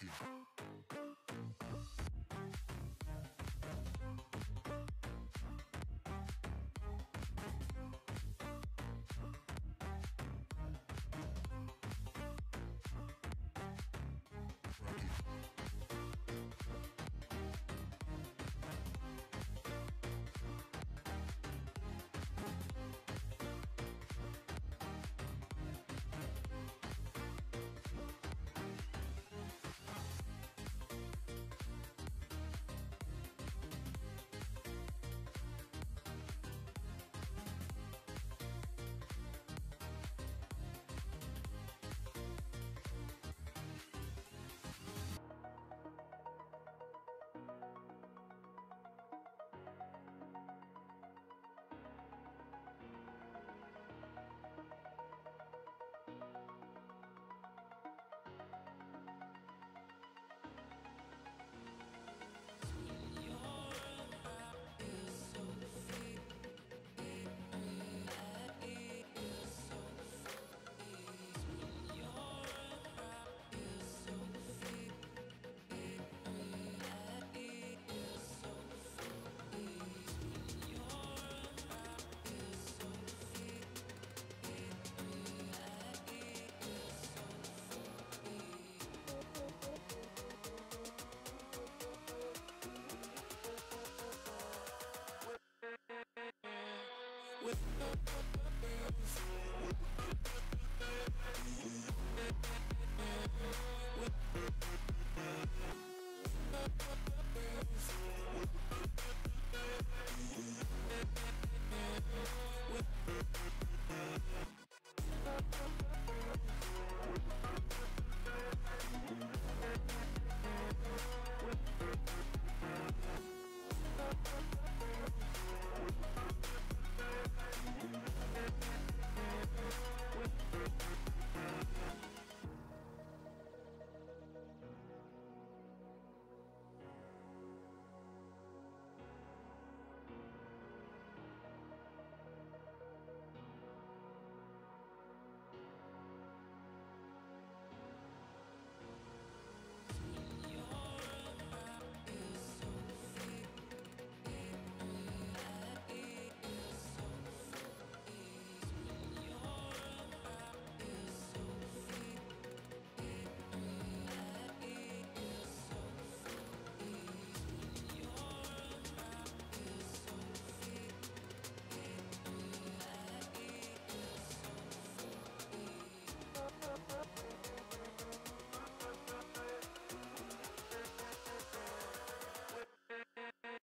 with